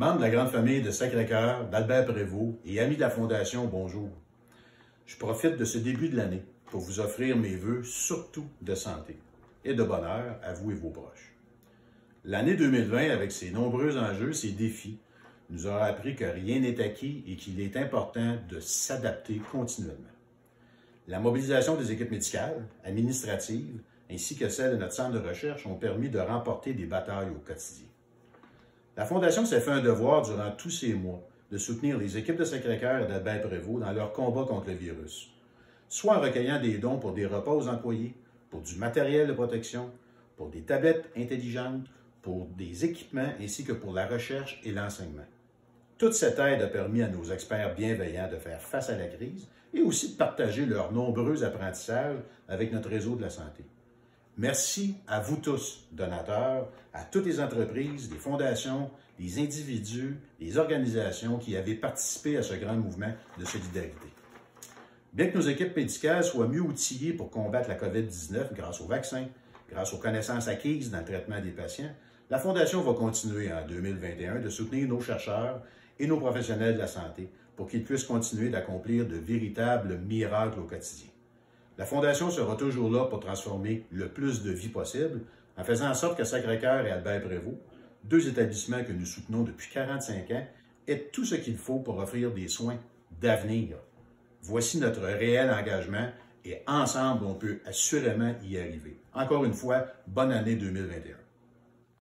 Membre de la grande famille de Sacré-Cœur, d'Albert Prévost et ami de la Fondation Bonjour, je profite de ce début de l'année pour vous offrir mes voeux surtout de santé et de bonheur à vous et vos proches. L'année 2020, avec ses nombreux enjeux, ses défis, nous aura appris que rien n'est acquis et qu'il est important de s'adapter continuellement. La mobilisation des équipes médicales, administratives, ainsi que celle de notre centre de recherche ont permis de remporter des batailles au quotidien. La Fondation s'est fait un devoir durant tous ces mois de soutenir les équipes de Sacré-Cœur et d'Albert Prévost dans leur combat contre le virus, soit en recueillant des dons pour des repas aux employés, pour du matériel de protection, pour des tablettes intelligentes, pour des équipements ainsi que pour la recherche et l'enseignement. Toute cette aide a permis à nos experts bienveillants de faire face à la crise et aussi de partager leurs nombreux apprentissages avec notre réseau de la santé. Merci à vous tous, donateurs, à toutes les entreprises, les fondations, les individus, les organisations qui avaient participé à ce grand mouvement de solidarité. Bien que nos équipes médicales soient mieux outillées pour combattre la COVID-19 grâce aux vaccins, grâce aux connaissances acquises dans le traitement des patients, la Fondation va continuer en 2021 de soutenir nos chercheurs et nos professionnels de la santé pour qu'ils puissent continuer d'accomplir de véritables miracles au quotidien. La Fondation sera toujours là pour transformer le plus de vies possible en faisant en sorte que Sacré-Cœur et Albert Prévost, deux établissements que nous soutenons depuis 45 ans, aient tout ce qu'il faut pour offrir des soins d'avenir. Voici notre réel engagement et ensemble, on peut assurément y arriver. Encore une fois, bonne année 2021.